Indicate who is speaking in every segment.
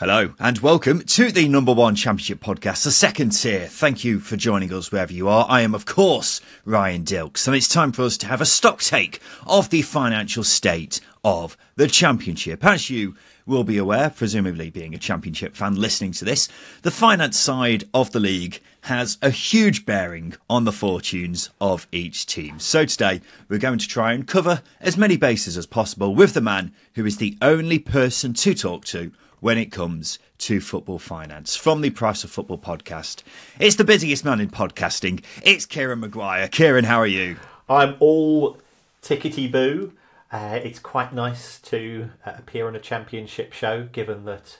Speaker 1: Hello and welcome to the number one championship podcast, the second tier. Thank you for joining us wherever you are. I am, of course, Ryan Dilks, and it's time for us to have a stock take of the financial state of the championship. As you will be aware, presumably being a championship fan listening to this, the finance side of the league has a huge bearing on the fortunes of each team. So today we're going to try and cover as many bases as possible with the man who is the only person to talk to when it comes to football finance. From the Price of Football podcast, it's the busiest man in podcasting. It's Kieran Maguire. Kieran, how are you?
Speaker 2: I'm all tickety boo. Uh, it's quite nice to uh, appear on a championship show, given that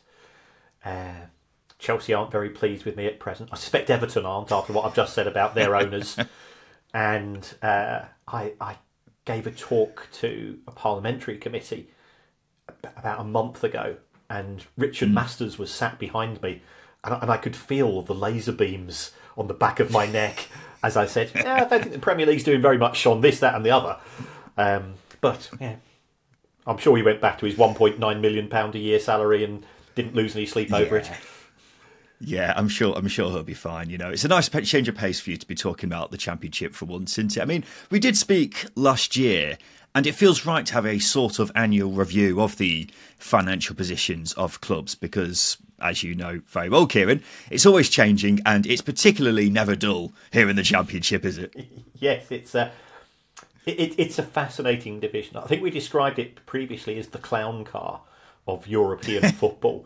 Speaker 2: uh, Chelsea aren't very pleased with me at present. I suspect Everton aren't after what I've just said about their owners. and uh, I, I gave a talk to a parliamentary committee about a month ago and Richard mm. Masters was sat behind me, and I, and I could feel the laser beams on the back of my neck as I said, yeah, I don't think the Premier League's doing very much on this, that, and the other. Um, but yeah, I'm sure he went back to his 1.9 million pound a year salary and didn't lose any sleep over
Speaker 1: yeah.
Speaker 2: it.
Speaker 1: Yeah, I'm sure. I'm sure he'll be fine. You know, it's a nice change of pace for you to be talking about the championship for once, isn't it? I mean, we did speak last year, and it feels right to have a sort of annual review of the financial positions of clubs because, as you know very well, Kieran, it's always changing, and it's particularly never dull here in the championship, is it?
Speaker 2: Yes, it's a. It, it's a fascinating division. I think we described it previously as the clown car of European football.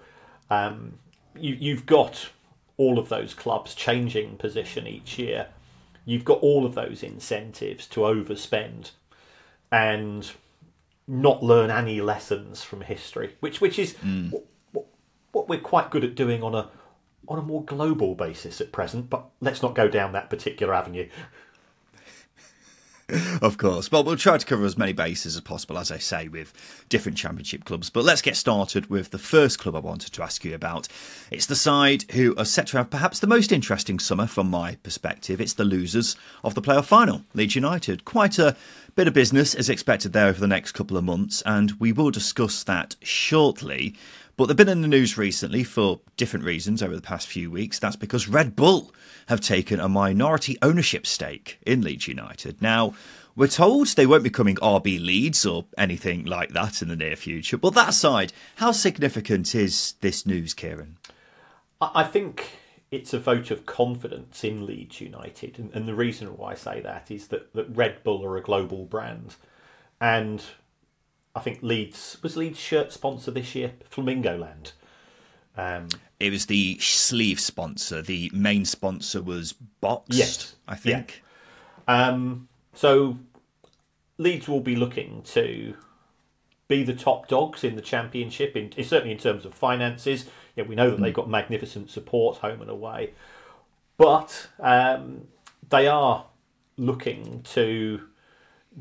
Speaker 2: Um, you, you've got all of those clubs changing position each year. You've got all of those incentives to overspend and not learn any lessons from history, which which is mm. what, what, we're quite good at doing on a on a more global basis at present. But let's not go down that particular avenue.
Speaker 1: of course. But we'll try to cover as many bases as possible, as I say, with different championship clubs. But let's get started with the first club I wanted to ask you about. It's the side who are set to have perhaps the most interesting summer from my perspective. It's the losers of the playoff final, Leeds United. Quite a bit of business is expected there over the next couple of months, and we will discuss that shortly. But they've been in the news recently for different reasons over the past few weeks. That's because Red Bull have taken a minority ownership stake in Leeds United. Now, we're told they won't be coming RB Leeds or anything like that in the near future. But that aside, how significant is this news, Kieran?
Speaker 2: I think it's a vote of confidence in Leeds United. And, the reason why I say that is that, that Red Bull are a global brand. And I think Leeds was Leeds shirt sponsor this year, Flamingo Land.
Speaker 1: Um, it was the sleeve sponsor. The main sponsor was BOXT,
Speaker 2: yes,
Speaker 1: I think.
Speaker 2: Yeah. Um, so Leeds will be looking to be the top dogs in the championship, in, certainly in terms of finances. Yeah, we know that they've got magnificent support home and away, but um, they are looking to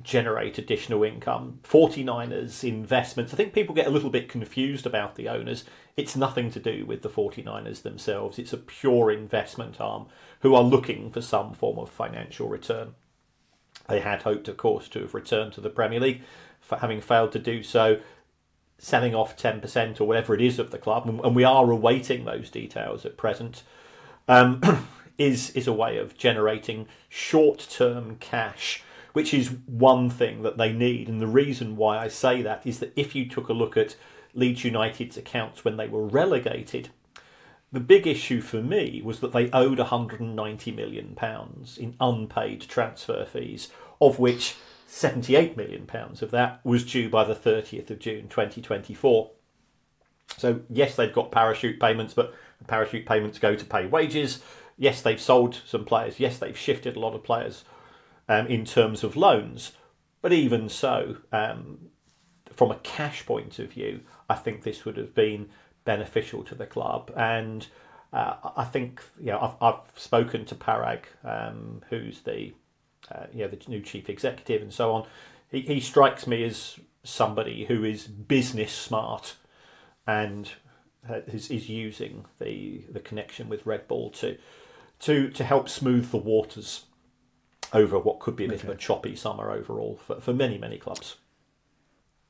Speaker 2: generate additional income. 49ers investments. I think people get a little bit confused about the owners. It's nothing to do with the 49ers themselves. It's a pure investment arm who are looking for some form of financial return. They had hoped, of course, to have returned to the Premier League, for having failed to do so, selling off 10% or whatever it is of the club, and we are awaiting those details at present. Um, is is a way of generating short term cash which is one thing that they need. And the reason why I say that is that if you took a look at Leeds United's accounts when they were relegated, the big issue for me was that they owed 190 million pounds in unpaid transfer fees, of which 78 million pounds of that was due by the 30th of June 2024. So yes, they've got parachute payments, but parachute payments go to pay wages. Yes, they've sold some players. Yes, they've shifted a lot of players um, in terms of loans. But even so, um, from a cash point of view, I think this would have been beneficial to the club. And uh, I think you know I've, I've spoken to Paraag, um, who's the uh, you know, the new chief executive and so on. He, he strikes me as somebody who is business smart and is, is using the the connection with Red Bull to to to help smooth the waters over what could be a bit okay. of a choppy summer overall for, for many, many clubs.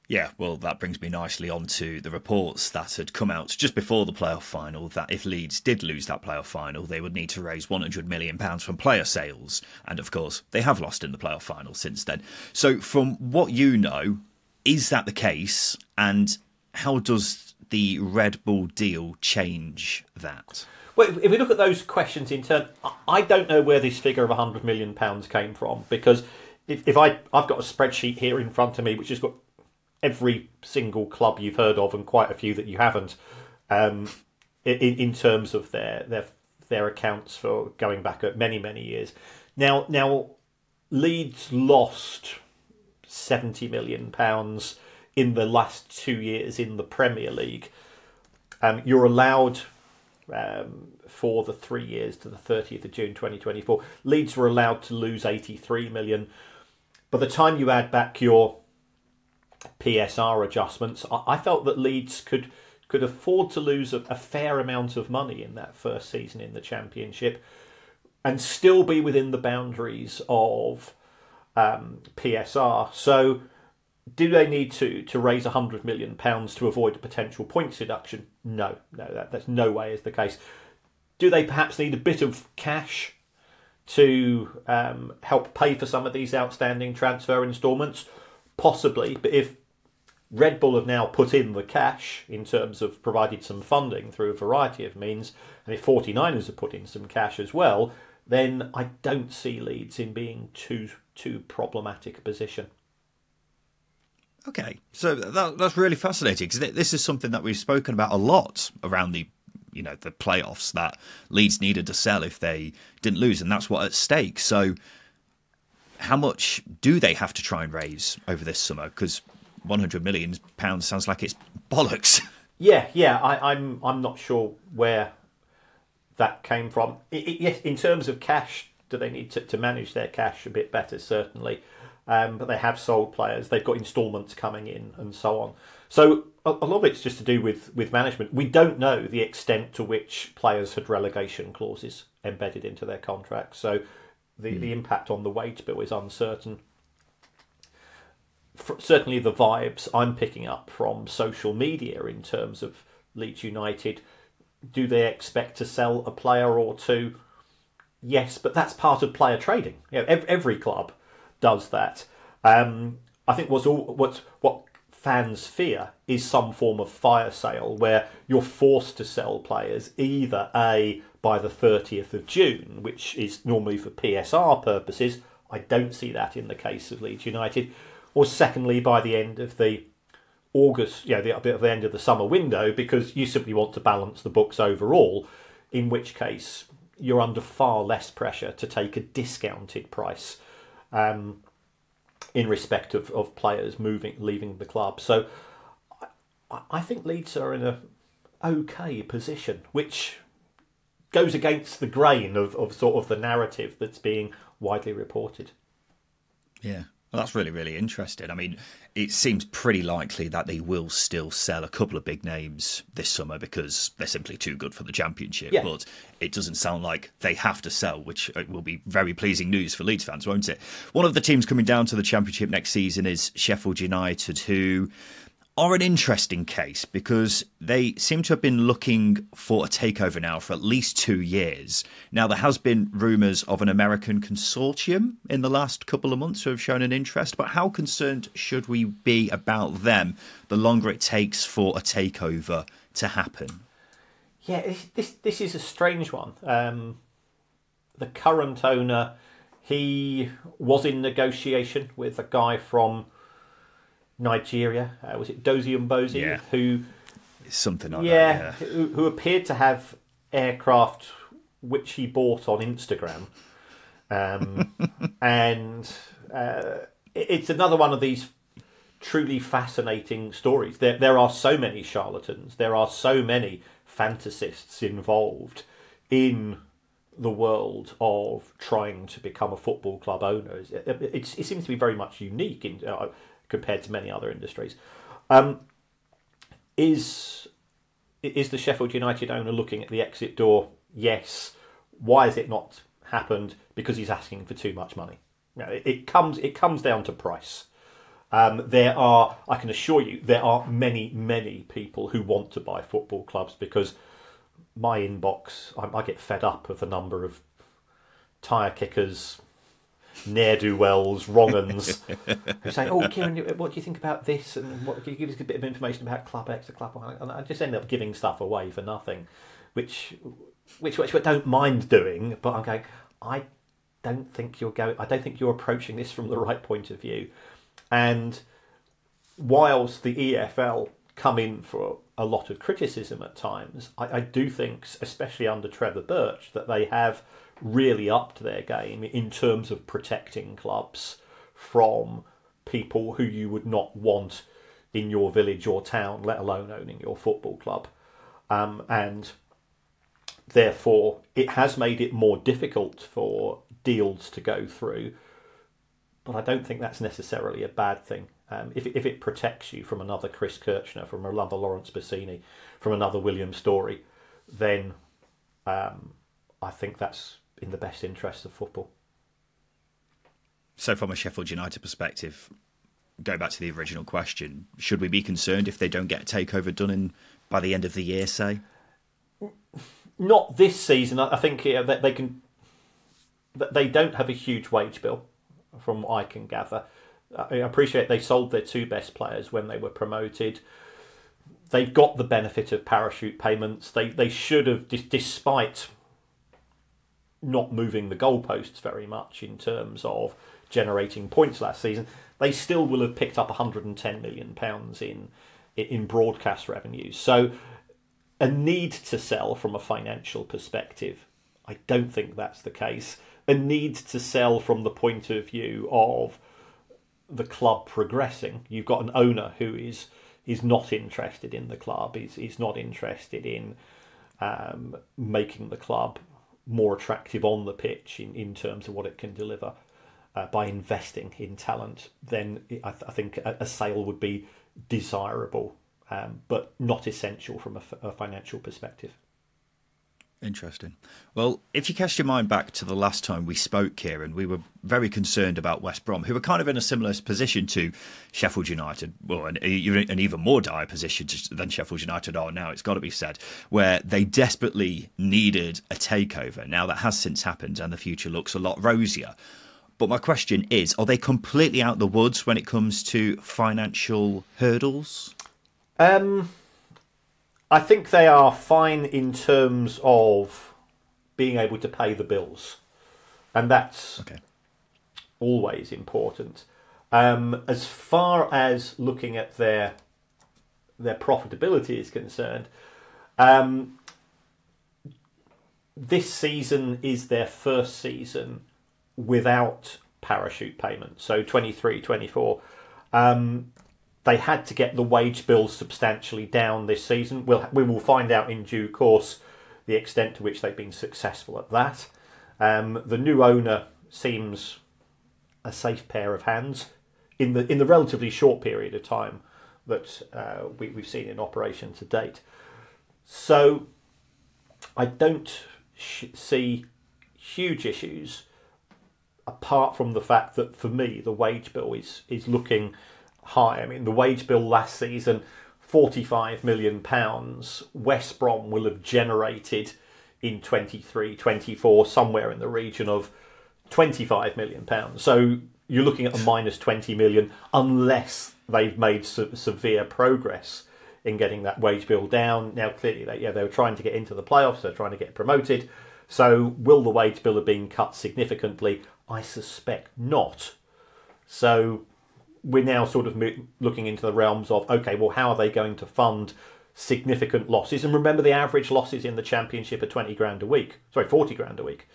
Speaker 1: Yeah, well, that brings me nicely on to the reports that had come out just before the playoff final that if Leeds did lose that playoff final, they would need to raise £100 million from player sales. And of course, they have lost in the playoff final since then. So, from what you know, is that the case? And how does the Red Bull deal change that?
Speaker 2: Well, if we look at those questions in turn, I don't know where this figure of £100 million came from because if, if I, I've got a spreadsheet here in front of me which has got every single club you've heard of and quite a few that you haven't, um, in, in terms of their their their accounts for going back at many many years. Now now Leeds lost seventy million pounds in the last two years in the Premier League. Um, you're allowed um, for the three years to the 30th of June 2024. Leeds were allowed to lose 83 million. By the time you add back your PSR adjustments, I, felt that Leeds could could afford to lose a, a, fair amount of money in that first season in the Championship and still be within the boundaries of um, PSR. So, do they need to, to raise £100 million to avoid a potential points deduction? No, no, that, that's no way is the case. Do they perhaps need a bit of cash to um, help pay for some of these outstanding transfer instalments? Possibly, but if Red Bull have now put in the cash in terms of provided some funding through a variety of means, and if 49ers have put in some cash as well, then I don't see Leeds in being too too problematic a position.
Speaker 1: Okay, so that, that's really fascinating because this is something that we've spoken about a lot around the you know the playoffs that Leeds needed to sell if they didn't lose, and that's what at stake. So how much do they have to try and raise over this summer? Because 100 million pounds sounds like it's bollocks.
Speaker 2: Yeah, yeah, I, am I'm, I'm not sure where that came from. It, it, yes, in terms of cash, do they need to, to manage their cash a bit better? Certainly, um, but they have sold players. They've got instalments coming in and so on. So a, a lot of it's just to do with with management. We don't know the extent to which players had relegation clauses embedded into their contracts. So the, mm. the impact on the wage bill is uncertain. For, certainly, the vibes I'm picking up from social media in terms of Leeds United. Do they expect to sell a player or two? Yes, but that's part of player trading. You know, every, every club does that. Um, I think what's all what what fans fear is some form of fire sale where you're forced to sell players either a by the 30th of June, which is normally for PSR purposes. I don't see that in the case of Leeds United. Or secondly, by the end of the August, you know, the, the end of the summer window, because you simply want to balance the books overall, in which case you're under far less pressure to take a discounted price um, in respect of, of players moving, leaving the club. So I, I think Leeds are in a okay position, which goes against the grain of, of sort of the narrative that's being widely reported.
Speaker 1: Yeah. Well, that's really, really interesting. I mean, it seems pretty likely that they will still sell a couple of big names this summer because they're simply too good for the championship.
Speaker 2: Yeah.
Speaker 1: But it doesn't sound like they have to sell, which uh, will be very pleasing news for Leeds fans, won't it? One of the teams coming down to the championship next season is Sheffield United, who are an interesting case because they seem to have been looking for a takeover now for at least two years. Now, there has been rumours of an American consortium in the last couple of months who have shown an interest, but how concerned should we be about them the longer it takes for a takeover to happen?
Speaker 2: Yeah, this this is a strange one. Um, the current owner, he was in negotiation with a guy from Nigeria. Uh, was it Dozy Mmobuosi?
Speaker 1: Yeah.
Speaker 2: Who
Speaker 1: something like
Speaker 2: yeah,
Speaker 1: that.
Speaker 2: Yeah, who, who, appeared to have aircraft which he bought on Instagram, um, and uh, it's another one of these truly fascinating stories. There, there are so many charlatans. There are so many fantasists involved in the world of trying to become a football club owner. It, it, it seems to be very much unique in. Uh, compared to many other industries. Um, is is the Sheffield United owner looking at the exit door? Yes. Why has it not happened? Because he's asking for too much money. it, it, comes it comes down to price. Um, there are, I can assure you, there are many, many people who want to buy football clubs because my inbox, I, I get fed up of the number of tyre kickers, ne'er do wells, wrong uns, who say, "Oh, Kieran, what do you think about this?" And what can you give us a bit of information about Club X or Club Y? And I just end up giving stuff away for nothing, which, which, which I don't mind doing, but I'm going, I don't think you're going. I don't think you're approaching this from the right point of view, and whilst the EFL come in for a lot of criticism at times, I, I do think, especially under Trevor Birch, that they have really upped their game in terms of protecting clubs from people who you would not want in your village or town, let alone owning your football club. Um, and therefore, it has made it more difficult for deals to go through. But I don't think that's necessarily a bad thing. Um, if, if it protects you from another Chris Kirchner, from another Laurence Bassini, from another William Storey, then um, I think that's in the best interest of football.
Speaker 1: So, from a Sheffield United perspective, go back to the original question: Should we be concerned if they don't get a takeover done in by the end of the year? Say,
Speaker 2: not this season. I think yeah, they can. They don't have a huge wage bill, from what I can gather. I appreciate they sold their two best players when they were promoted. They've got the benefit of parachute payments. They they should have, despite not moving the goalposts very much in terms of generating points last season, they still will have picked up 110 million pounds in in broadcast revenues. So a need to sell from a financial perspective, I don't think that's the case. A need to sell from the point of view of the club progressing. You've got an owner who is is not interested in the club. Is is not interested in um, making the club more attractive on the pitch in, in terms of what it can deliver uh, by investing in talent, then I, th- I think a, a, sale would be desirable, um, but not essential from a, f- a financial perspective.
Speaker 1: Interesting. Well, if you cast your mind back to the last time we spoke, Kieran, we were very concerned about West Brom, who were kind of in a similar position to Sheffield United, well, an, an even more dire position than Sheffield United are now, it's got to be said, where they desperately needed a takeover. Now, that has since happened, and the future looks a lot rosier. But my question is are they completely out the woods when it comes to financial hurdles?
Speaker 2: Um I think they are fine in terms of being able to pay the bills, and that's okay. always important. Um, as far as looking at their their profitability is concerned, um, this season is their first season without parachute payments. So 23 24. Um, they had to get the wage bill substantially down this season. We'll, we will find out in due course the extent to which they've been successful at that. Um, the new owner seems a safe pair of hands in the in the relatively short period of time that uh, we, we've seen in operation to date. So I don't see huge issues apart from the fact that for me the wage bill is is looking high. I mean, the wage bill last season, £45 million, West Brom will have generated in 23 24 somewhere in the region of 25 million pounds. So you're looking at a minus 20 million unless they've made se- severe progress in getting that wage bill down. Now clearly they, yeah they were trying to get into the playoffs they're trying to get promoted. So will the wage bill have been cut significantly? I suspect not. So we're now sort of looking into the realms of okay, well, how are they going to fund significant losses? And remember, the average losses in the championship are twenty grand a week. Sorry, forty grand a week.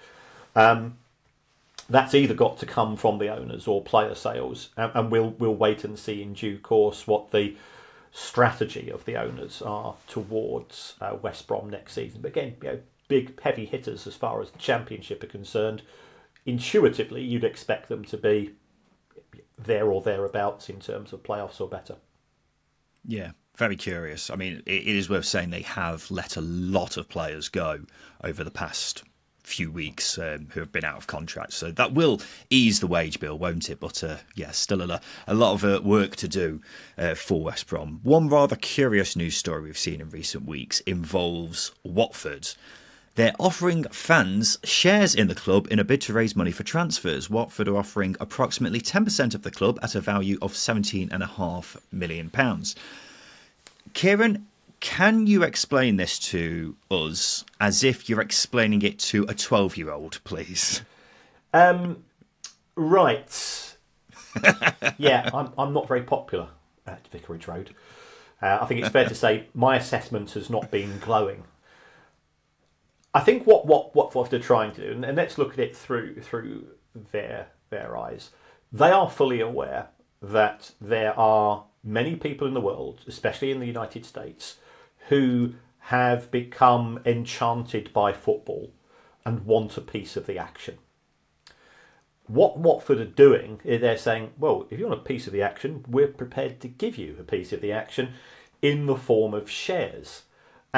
Speaker 2: Um, that's either got to come from the owners or player sales, and, we'll we'll wait and see in due course what the strategy of the owners are towards uh, West Brom next season. But again, you know, big heavy hitters as far as the championship are concerned. Intuitively, you'd expect them to be there or thereabouts in terms of playoffs or better.
Speaker 1: Yeah, very curious. I mean, it is worth saying they have let a lot of players go over the past few weeks um, who have been out of contract. So that will ease the wage bill, won't it? But uh, yeah, still a, a lot of uh, work to do uh, for West Brom. One rather curious news story we've seen in recent weeks involves Watford. They're offering fans shares in the club in a bid to raise money for transfers. Watford are offering approximately 10% of the club at a value of £17.5 million. Kieran, can you explain this to us as if you're explaining it to a 12 year old, please?
Speaker 2: Um, right. yeah, I'm, I'm not very popular at Vicarage Road. Uh, I think it's fair to say my assessment has not been glowing. I think what what what, what they're trying to do, and, and let's look at it through through their their eyes. They are fully aware that there are many people in the world, especially in the United States, who have become enchanted by football and want a piece of the action. What Watford are doing is they're saying, well, if you want a piece of the action, we're prepared to give you a piece of the action in the form of shares.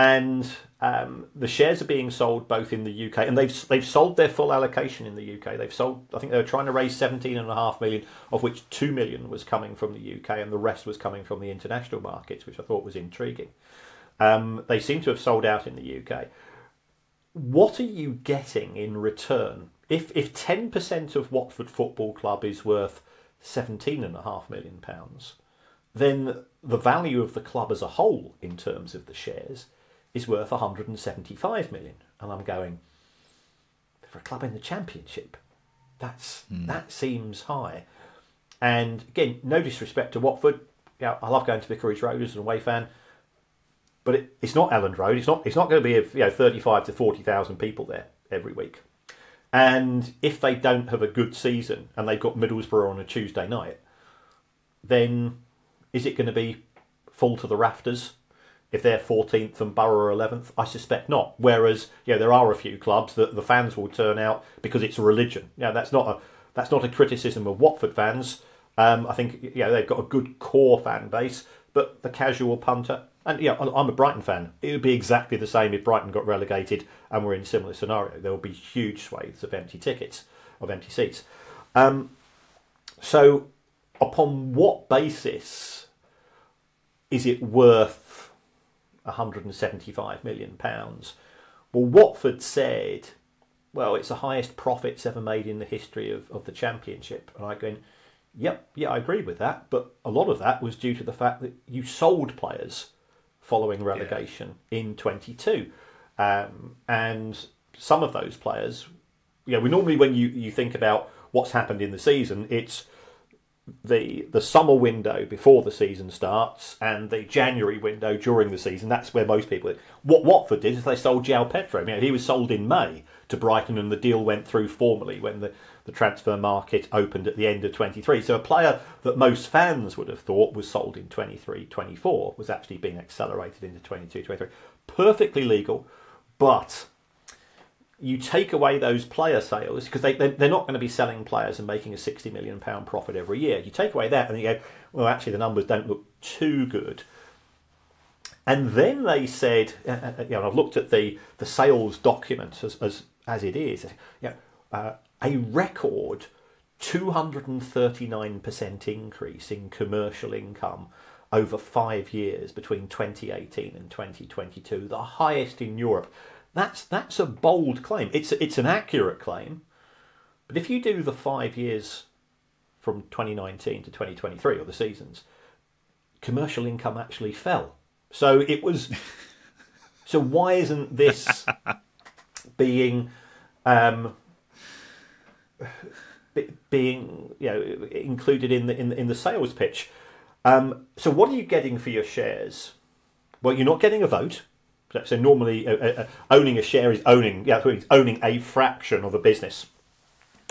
Speaker 2: And um, the shares are being sold both in the UK and they've they've sold their full allocation in the UK. They've sold. I think they were trying to raise seventeen and a half million, of which two million was coming from the UK and the rest was coming from the international markets, which I thought was intriguing. Um, they seem to have sold out in the UK. What are you getting in return? If if ten percent of Watford Football Club is worth seventeen and a half million pounds, then the value of the club as a whole in terms of the shares is worth 175 million. And I'm going, for a club in the championship, that's mm. that seems high. And again, no disrespect to Watford. Yeah, I love going to Vicarage Road as an away fan, but it, it's not Elland Road. It's not. It's not going to be you know 35 to 40 thousand people there every week. And if they don't have a good season and they've got Middlesbrough on a Tuesday night, then is it going to be full to the rafters? If they're 14th and Boro are 11th? I suspect not. Whereas, you know, there are a few clubs that the fans will turn out because it's a religion. Yeah, that's not a that's not a criticism of Watford fans. Um, I think you know, they've got a good core fan base, but the casual punter, and yeah, I'm a Brighton fan. It would be exactly the same if Brighton got relegated and we're in a similar scenario. There would be huge swathes of empty tickets, of empty seats. Um, so, upon what basis is it worth 175 million pounds. Well, Watford said, well, it's the highest profits ever made in the history of, of the championship. And I go, yep, yeah, I agree with that. But a lot of that was due to the fact that you sold players following relegation yeah. in 22. Um, and some of those players, you know, we normally, when you, you think about what's happened in the season, it's the the summer window before the season starts and the January window during the season. That's where most people. What Watford did is they sold João Pedro. I mean, he was sold in May to Brighton, and the deal went through formally when the, the transfer market opened at the end of 23. So a player that most fans would have thought was sold in 23, 24 was actually being accelerated into 22, 23. Perfectly legal, but you take away those player sales because they, they, are not going to be selling players and making a 60 million pound profit every year. You take away that and you go, well, actually, the numbers don't look too good. And then they said, uh, uh, uh you know, I've looked at the, the sales document as, as, as it is, you know, uh, a record 239% increase in commercial income over five years between 2018 and 2022, the highest in Europe. That's that's a bold claim. It's it's an accurate claim, but if you do the five years from 2019 to 2023 or the seasons, commercial income actually fell. So it was. so why isn't this being um, being you know included in the in, in the sales pitch? Um, so what are you getting for your shares? Well, you're not getting a vote. So normally, uh, uh, uh, owning a share is owning yeah, it's owning a fraction of a business.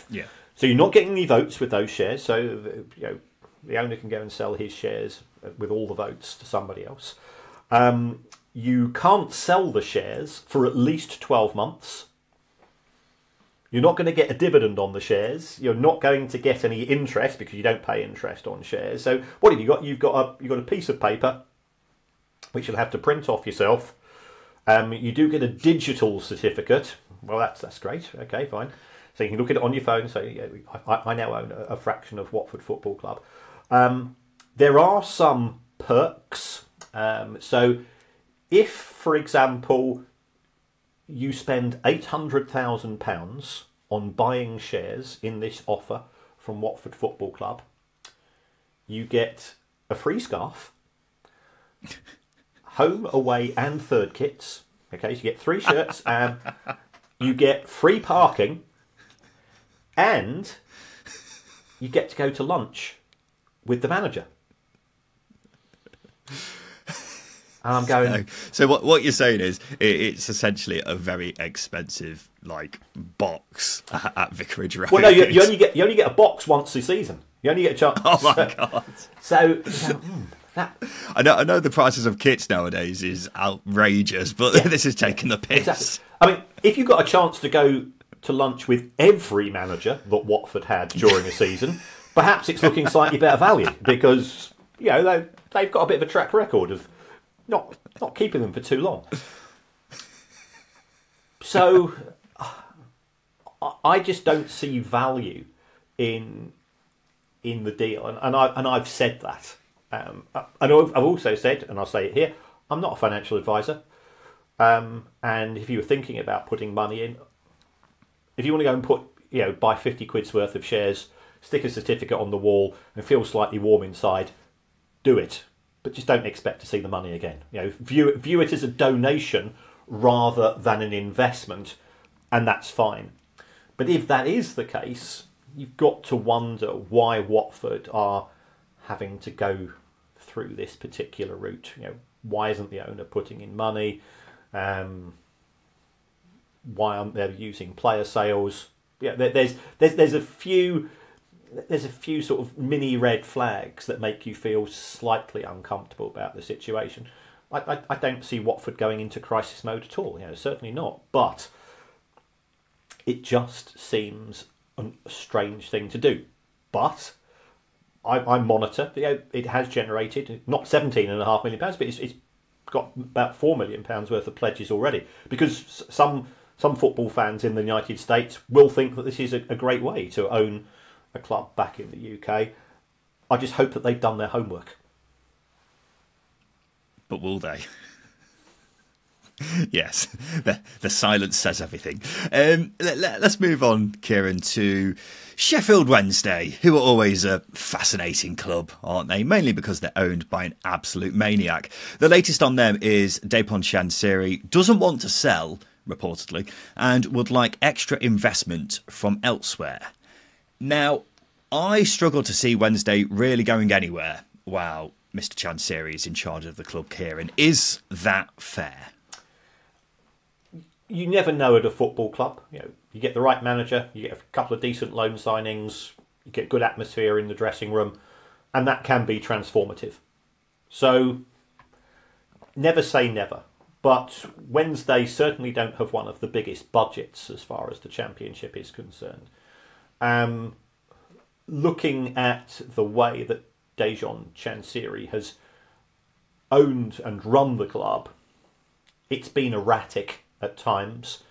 Speaker 1: Yeah.
Speaker 2: So you're not getting any votes with those shares. So you know the owner can go and sell his shares with all the votes to somebody else. Um, you can't sell the shares for at least 12 months. You're not going to get a dividend on the shares. You're not going to get any interest because you don't pay interest on shares. So what have you got? You've got a you've got a piece of paper which you'll have to print off yourself Um, you do get a digital certificate. Well, that's that's great. Okay, fine. So you can look at it on your phone. So yeah, I, I now own a, fraction of Watford Football Club. Um, there are some perks. Um, so if, for example, you spend eight hundred thousand pounds on buying shares in this offer from Watford Football Club, you get a free scarf, home, away, and third kits. Okay, so you get three shirts and you get free parking and you get to go to lunch with the manager. And I'm going.
Speaker 1: So what what you're saying is it's essentially a very expensive like box at Vicarage Road.
Speaker 2: Well, no, you, you, only get you only get a box once a season. You only get a chance.
Speaker 1: Oh my so, god!
Speaker 2: So, mm, that...
Speaker 1: I know I know the prices of kits nowadays is outrageous, but yeah. this is taking the piss.
Speaker 2: Exactly. I mean, if you got a chance to go to lunch with every manager that Watford had during a season, perhaps it's looking slightly better value because you know they they've got a bit of a track record of not not keeping them for too long. So I just don't see value in in the deal, and, and I and I've said that, um, and I've also said, and I'll say it here, I'm not a financial advisor, um, and if you were thinking about putting money in, if you want to go and put you know buy fifty quid's worth of shares, stick a certificate on the wall, and feel slightly warm inside, do it but just don't expect to see the money again. You know, view view it as a donation rather than an investment, and that's fine. But if that is the case, you've got to wonder why Watford are having to go through this particular route. You know, why isn't the owner putting in money? Um, why aren't they using player sales? Yeah, there's there's there's a few there's a few sort of mini red flags that make you feel slightly uncomfortable about the situation. I, I, I, don't see Watford going into crisis mode at all. You know, certainly not. But it just seems a strange thing to do. But I, I monitor. It has generated not seventeen and a half million pounds, but it's, it's got about four million pounds worth of pledges already. Because some some football fans in the United States will think that this is a, a great way to own a club back in the UK. I just hope that they've done their homework.
Speaker 1: But will they? yes, the, the silence says everything. Um, let, us move on, Kieran, to Sheffield Wednesday, who are always a fascinating club, aren't they? Mainly because they're owned by an absolute maniac. The latest on them is Dejphon Chansiri doesn't want to sell, reportedly, and would like extra investment from elsewhere. Now, I struggle to see Wednesday really going anywhere while Mr. Chansiri is in charge of the club, Kieran. Is that fair?
Speaker 2: You never know at a football club. You know, you get the right manager, you get a couple of decent loan signings, you get good atmosphere in the dressing room, and that can be transformative. So, never say never. But Wednesday certainly don't have one of the biggest budgets as far as the championship is concerned. Um, looking at the way that Dejphon Chansiri has owned and run the club, it's been erratic at times.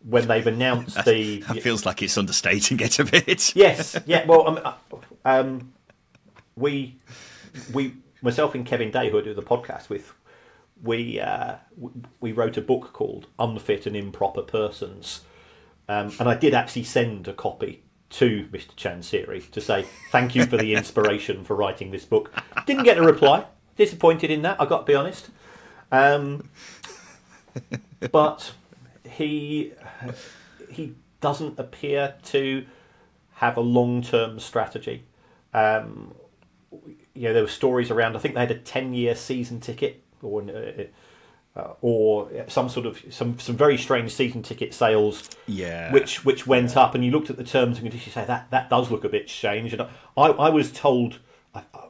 Speaker 2: When they've announced the,
Speaker 1: that feels like it's understating it a bit.
Speaker 2: yes, yeah. Well, um, uh, um, we, we, myself and Kevin Day, who I do the podcast with, we uh, we wrote a book called Unfit and Improper Persons, um, and I did actually send a copy to Mr. Chansiri to say thank you for the inspiration for writing this book. Didn't get a reply. Disappointed in that. I got to be honest. Um, but he he doesn't appear to have a long term strategy. Um, you know, there were stories around. I think they had a ten year season ticket, or uh, uh, or some sort of some some very strange season ticket sales,
Speaker 1: yeah,
Speaker 2: which which went up, and you looked at the terms and conditions, you say that that does look a bit strange. And I I was told.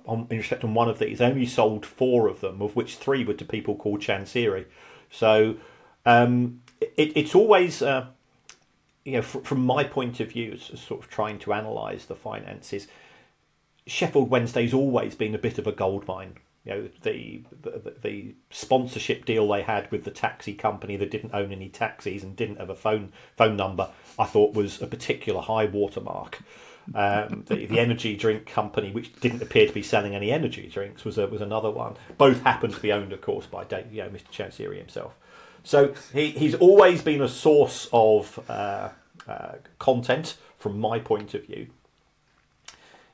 Speaker 2: On, in respect on one of these, only sold four of them, of which three were to people called Chansiri. So um, it, it's always, uh, you know, fr- from my point of view, as sort of trying to analyse the finances, Sheffield Wednesday's always been a bit of a gold mine You know, the, the the sponsorship deal they had with the taxi company that didn't own any taxis and didn't have a phone phone number, I thought was a particular high watermark. Um, the, the energy drink company, which didn't appear to be selling any energy drinks, was a, was another one. Both happened to be owned, of course, by Dave, you know, Mr. Chansiri himself. So he, he's always been a source of uh, uh, content from my point of view.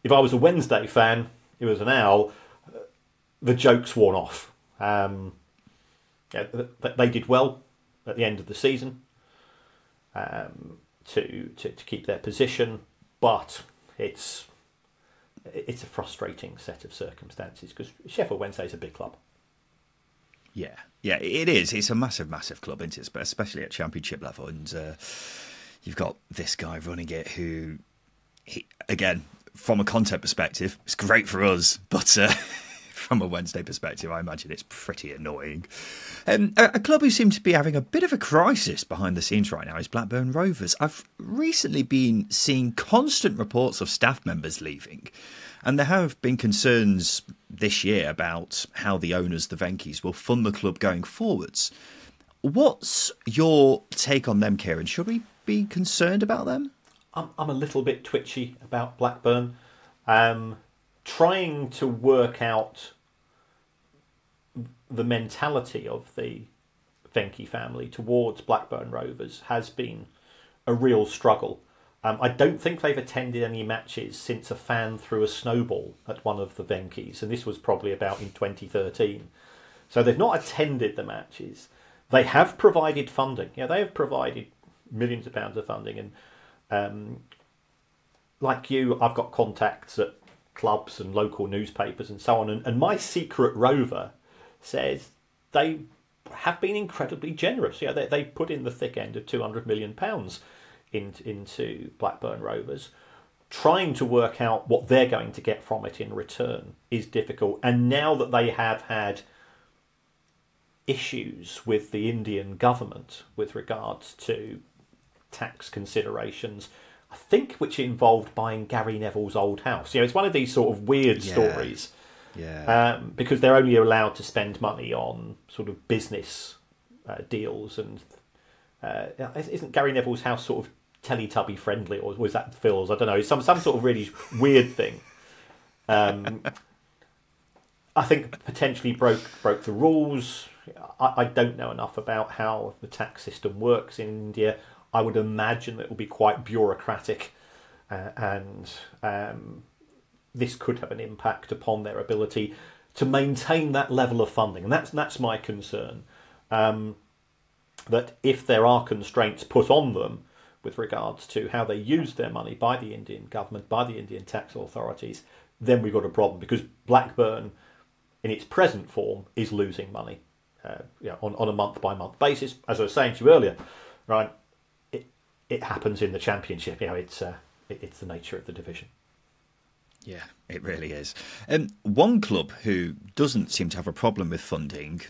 Speaker 2: If I was a Wednesday fan, it was an owl, the jokes worn off. Um, yeah, they did well at the end of the season um, to, to, to keep their position, but it's it's a frustrating set of circumstances because Sheffield Wednesday is a big club.
Speaker 1: Yeah, yeah, it is. It's a massive, massive club, isn't it? Especially at championship level, and uh, you've got this guy running it who, he, again, from a content perspective, it's great for us, but uh, from a Wednesday perspective, I imagine it's pretty annoying. Um, a, a, club who seem to be having a bit of a crisis behind the scenes right now is Blackburn Rovers. I've recently been seeing constant reports of staff members leaving, and there have been concerns this year about how the owners, the Venky's, will fund the club going forwards. What's your take on them, Kieran? Should we be concerned about them?
Speaker 2: I'm, I'm a little bit twitchy about Blackburn. Um, trying to work out the mentality of the Venky family towards Blackburn Rovers has been a real struggle. Um, I don't think they've attended any matches since a fan threw a snowball at one of the Venky's, and this was probably about in 2013. So they've not attended the matches. They have provided funding. Yeah, they have provided millions of pounds of funding, and um, like you, I've got contacts at clubs and local newspapers and so on. And, and my secret rover says they have been incredibly generous. Yeah, they, they put in the thick end of two hundred million pounds in, into Blackburn Rovers. Trying to work out what they're going to get from it in return is difficult. And now that they have had issues with the Indian government with regards to tax considerations, I think which involved buying Gary Neville's old house. You know, it's one of these sort of weird yeah. stories.
Speaker 1: Yeah.
Speaker 2: Um, because they're only allowed to spend money on sort of business uh, deals, and uh, isn't Gary Neville's house sort of Teletubby friendly, or was that Phil's? I don't know. Some some sort of really weird thing. Um, I think potentially broke broke the rules. I, I, don't know enough about how the tax system works in India. I would imagine that it will be quite bureaucratic, uh, and um, this could have an impact upon their ability to maintain that level of funding, and that's that's my concern. Um, that if there are constraints put on them with regards to how they use their money by the Indian government, by the Indian tax authorities, then we've got a problem because Blackburn, in its present form, is losing money uh, you know, on, on a month by month basis. As I was saying to you earlier, right, it it happens in the championship. You know, it's uh, it, it's the nature of the division.
Speaker 1: Yeah, it really is. Um, one club who doesn't seem to have a problem with funding,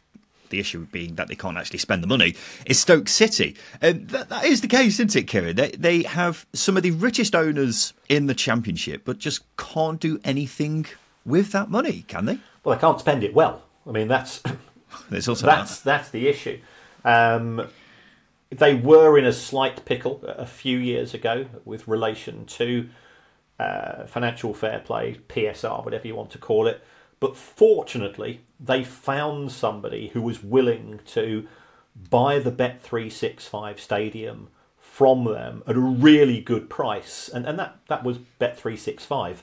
Speaker 1: the issue being that they can't actually spend the money, is Stoke City. And um, that, that is the case, isn't it, Kieran? They, they have some of the richest owners in the Championship, but just can't do anything with that money, can they?
Speaker 2: Well, they can't spend it well. I mean, that's that's that. that's the issue. Um, they were in a slight pickle a few years ago with relation to uh, financial fair play, PSR, whatever you want to call it. But fortunately, they found somebody who was willing to buy the Bet365 stadium from them at a really good price. And, and that, that was Bet365,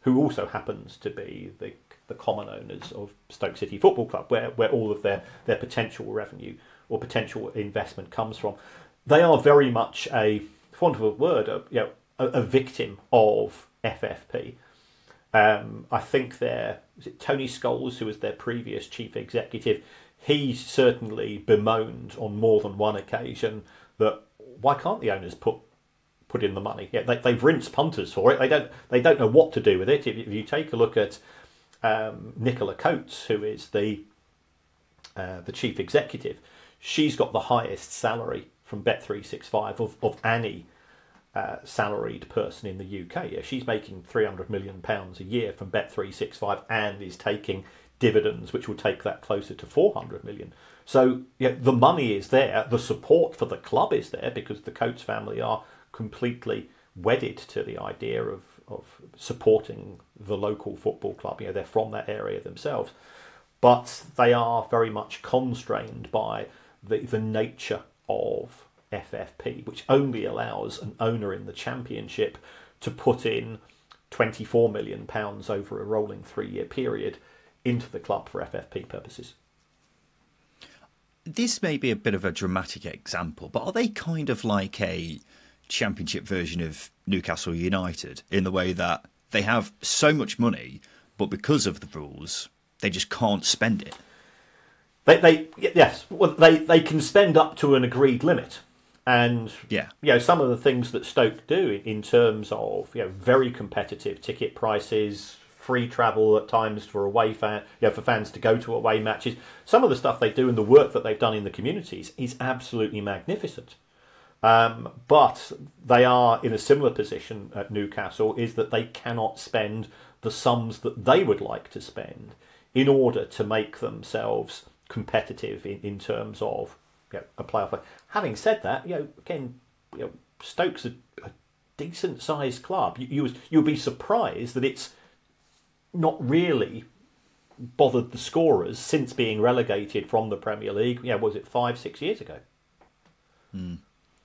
Speaker 2: who also happens to be the, the common owners of Stoke City Football Club, where, where all of their, their potential revenue or potential investment comes from. They are very much a, for want of a word, a, you know, a, a victim of FFP. Um, I think they're Tony Scholes, who was their previous chief executive. He certainly bemoaned on more than one occasion that why can't the owners put put in the money? Yeah, they, they've rinsed punters for it. They don't they don't know what to do with it. If, if you take a look at um, Nicola Coates, who is the uh, the chief executive, she's got the highest salary from Bet365 of, of any uh, salaried person in the UK. Yeah, she's making £300 million a year from Bet365 and is taking dividends, which will take that closer to 400 million. So yeah, the money is there, the support for the club is there because the Coates family are completely wedded to the idea of, of supporting the local football club. You know, they're from that area themselves, but they are very much constrained by the, the nature of FFP, which only allows an owner in the championship to put in 24 million pounds over a rolling three-year period into the club for FFP purposes.
Speaker 1: This may be a bit of a dramatic example, but are they kind of like a championship version of Newcastle United in the way that they have so much money, but because of the rules, they just can't spend it?
Speaker 2: They, they yes, well, they they can spend up to an agreed limit, and
Speaker 1: yeah,
Speaker 2: you know some of the things that Stoke do in, terms of you know very competitive ticket prices, free travel at times for away fan, you know, for fans to go to away matches. Some of the stuff they do and the work that they've done in the communities is absolutely magnificent. Um, but they are in a similar position at Newcastle is that they cannot spend the sums that they would like to spend in order to make themselves competitive in, in terms of you know, a playoff. Having said that, you know, again, you know, Stoke's a, a decent sized club. You, you you'll be surprised that it's not really bothered the scorers since being relegated from the Premier League. Yeah, was it five, six years ago?
Speaker 1: Mm.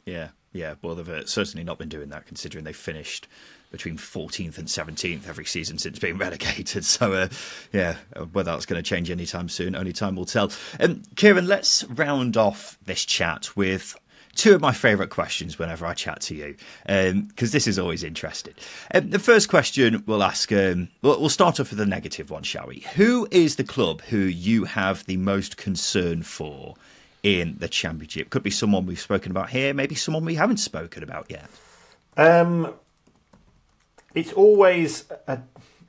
Speaker 1: Yeah, yeah. Well, they've uh, certainly not been doing that, considering they finished between 14th and 17th every season since being relegated. So, uh, yeah, whether that's going to change anytime soon, only time will tell. Um, Kieran, let's round off this chat with two of my favourite questions whenever I chat to you, because um, this is always interesting. Um, the first question we'll ask, um, we'll, we'll start off with a negative one, shall we? Who is the club who you have the most concern for in the Championship? Could be someone we've spoken about here, maybe someone we haven't spoken about yet.
Speaker 2: Um, it's always a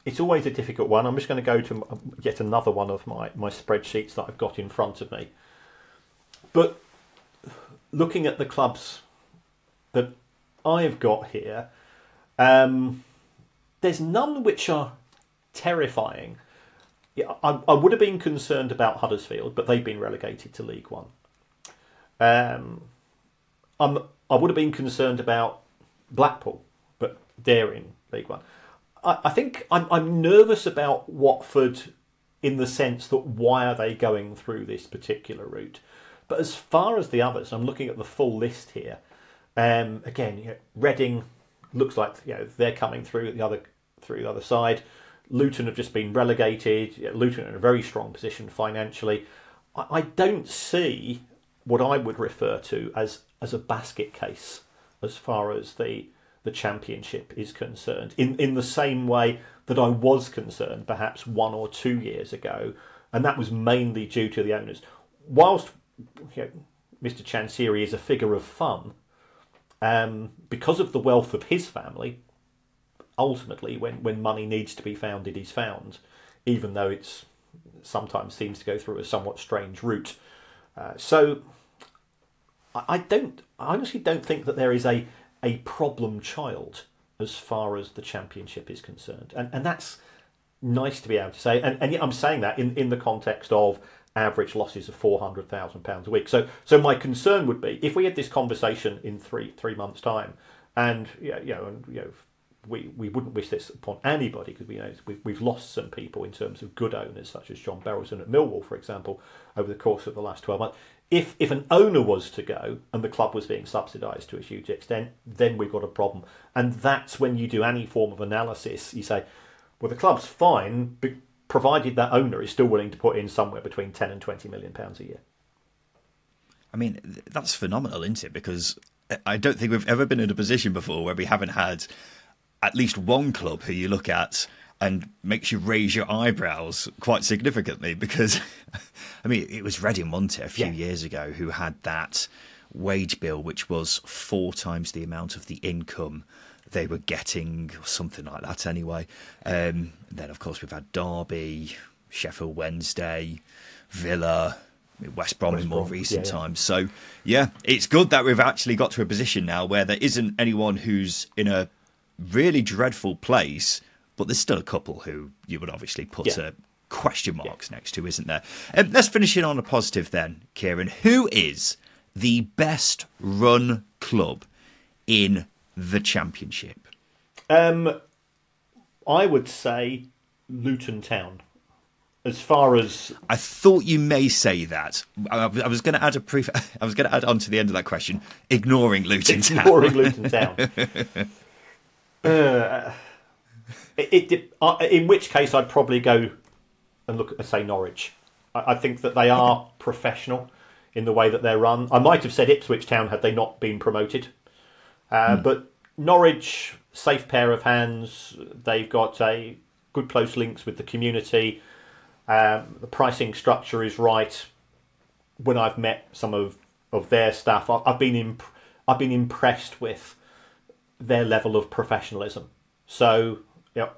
Speaker 2: it's always a difficult one. I'm just going to go to yet another one of my, my spreadsheets that I've got in front of me. But looking at the clubs that I've got here, um, there's none which are terrifying. Yeah, I, I, would have been concerned about Huddersfield, but they've been relegated to League One. Um, I'm, I would have been concerned about Blackpool, but they're in League One. I, I think I'm, I'm nervous about Watford in the sense that why are they going through this particular route? But as far as the others, I'm looking at the full list here. Um, again, you know, Reading looks like you know they're coming through the other through the other side. Luton have just been relegated. Luton are in a very strong position financially. I, I don't see what I would refer to as as a basket case as far as the the championship is concerned. In in the same way that I was concerned perhaps one or two years ago, and that was mainly due to the owners. Whilst you know, Mr. Chansiri is a figure of fun. Um, because of the wealth of his family, ultimately, when, when money needs to be found, it is found, even though it's sometimes seems to go through a somewhat strange route. Uh, so, I, I don't, I honestly don't think that there is a a problem child as far as the championship is concerned, and and that's nice to be able to say. And, and I'm saying that in, in the context of average losses of four hundred thousand pounds a week. So, so my concern would be if we had this conversation in three three months' time, and you know, and you know, we, we wouldn't wish this upon anybody because we know we've, we've lost some people in terms of good owners, such as John Berylson at Millwall, for example, over the course of the last twelve months. If if an owner was to go and the club was being subsidised to a huge extent, then we've got a problem, and that's when you do any form of analysis. You say, well, the club's fine provided that owner is still willing to put in somewhere between 10 and 20 million pounds a year.
Speaker 1: I mean, that's phenomenal, isn't it? Because uh, I don't think we've ever been in a position before where we haven't had at least one club who you look at and makes you raise your eyebrows quite significantly because I mean it was Reading Monte a few yeah. years ago who had that wage bill which was four times the amount of the income they were getting, or something like that anyway. Um, then, of course, we've had Derby, Sheffield Wednesday, Villa, West Brom West in more Brom. recent yeah, yeah. times. So, yeah, it's good that we've actually got to a position now where there isn't anyone who's in a really dreadful place, but there's still a couple who you would obviously put yeah. a question marks yeah. next to, isn't there? Um, let's finish it on a positive then, Kieran. Who is the best run club in the Championship?
Speaker 2: Um, I would say Luton Town. As far as
Speaker 1: I thought you may say that, I, I was going to add a pre- I was going to add on to the end of that question, ignoring Luton
Speaker 2: Town. Ignoring Luton Town. uh, it, it, uh, in which case, I'd probably go and look at say Norwich. I, I think that they are professional in the way that they're run. I might have said Ipswich Town had they not been promoted, uh, mm. but Norwich, safe pair of hands. They've got a good close links with the community. Um, the pricing structure is right. When I've met some of, of their staff, I've been imp- I've been impressed with their level of professionalism. So, know,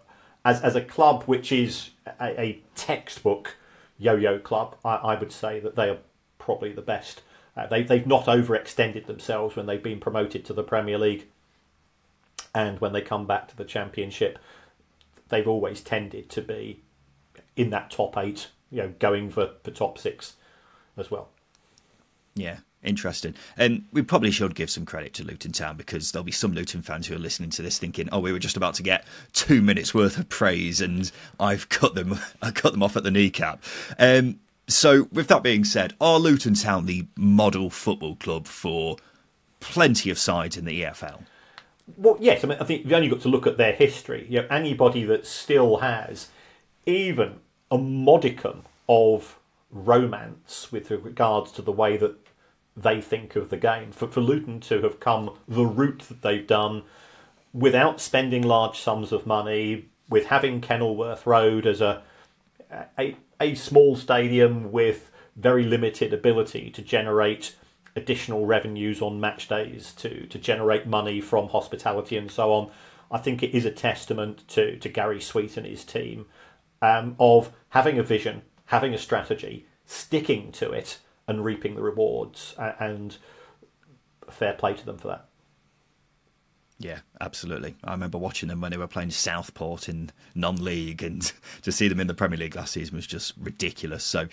Speaker 2: as as a club which is a, a textbook yo-yo club, I, I, would say that they are probably the best. Uh, they they've not overextended themselves when they've been promoted to the Premier League, and when they come back to the Championship, they've always tended to be in that top eight, you know, going for the top six as well.
Speaker 1: Yeah, interesting. And we probably should give some credit to Luton Town because there'll be some Luton fans who are listening to this thinking, "Oh, we were just about to get two minutes worth of praise, and I've cut them, I cut them off at the kneecap." Um, so, with that being said, are Luton Town the model football club for plenty of sides in the EFL?
Speaker 2: Well, yes. I mean, I think you've only got to look at their history. You know, anybody that still has even a modicum of romance with regards to the way that they think of the game. For, for Luton to have come the route that they've done without spending large sums of money, with having Kenilworth Road as a, a, a small stadium with very limited ability to generate additional revenues on match days, to, to generate money from hospitality and so on. I think it is a testament to, to Gary Sweet and his team um, of having a vision, having a strategy, sticking to it, and reaping the rewards. And fair play to them for that.
Speaker 1: Yeah, absolutely. I remember watching them when they were playing Southport in non-league, and to see them in the Premier League last season was just ridiculous. So,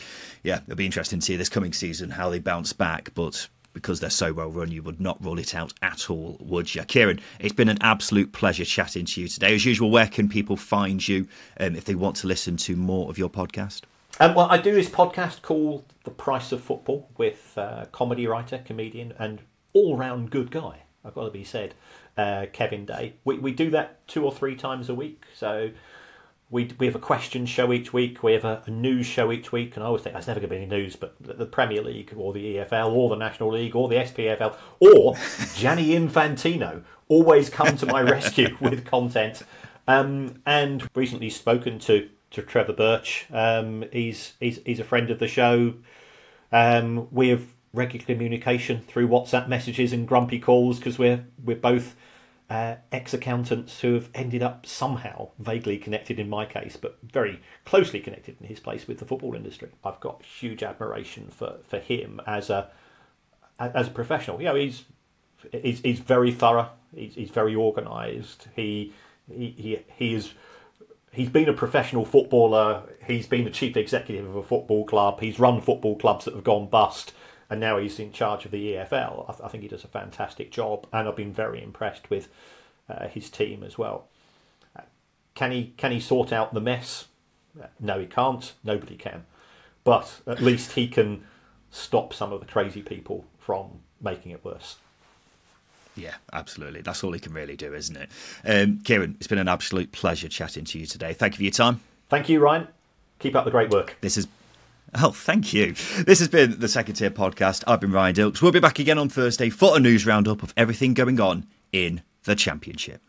Speaker 1: yeah, it'll be interesting to see this coming season how they bounce back. But because they're so well run, you would not rule it out at all, would you? Kieran, it's been an absolute pleasure chatting to you today. As usual, where can people find you um, if they want to listen to more of your podcast?
Speaker 2: Um, well, I do this podcast called The Price of Football with uh, comedy writer, comedian, and all round good guy, I've got to be said, uh, Kevin Day. We, we do that two or three times a week. So we, we have a question show each week, we have a, a news show each week, and I always think there's never going to be any news, but the, the, Premier League or the EFL or the National League or the SPFL or Gianni Infantino always come to my rescue with content. Um, and recently spoken to, to Trevor Birch. Um, he's, he's, he's a friend of the show. Um, we have regular communication through WhatsApp messages and grumpy calls because we're, we're both uh, ex accountants who have ended up somehow vaguely connected in my case, but very closely connected in his place with the football industry. I've got huge admiration for, for him as a as a professional. You know, he's he's, he's very thorough. He's, he's very organised. He, he he he is. He's been a professional footballer. He's been the chief executive of a football club. He's run football clubs that have gone bust and now he's in charge of the EFL. I, th- I think he does a fantastic job, and I've been very impressed with uh, his team as well. Uh, can he can he sort out the mess? Uh, no, he can't. Nobody can, but at least he can stop some of the crazy people from making it worse.
Speaker 1: Yeah, absolutely. That's all he can really do, isn't it? Um, Kieran, it's been an absolute pleasure chatting to you today. Thank you for your time.
Speaker 2: Thank you, Ryan. Keep up the great work.
Speaker 1: This is Oh, thank you. This has been the Second Tier Podcast. I've been Ryan Dilks. We'll be back again on Thursday for a news roundup of everything going on in the Championship.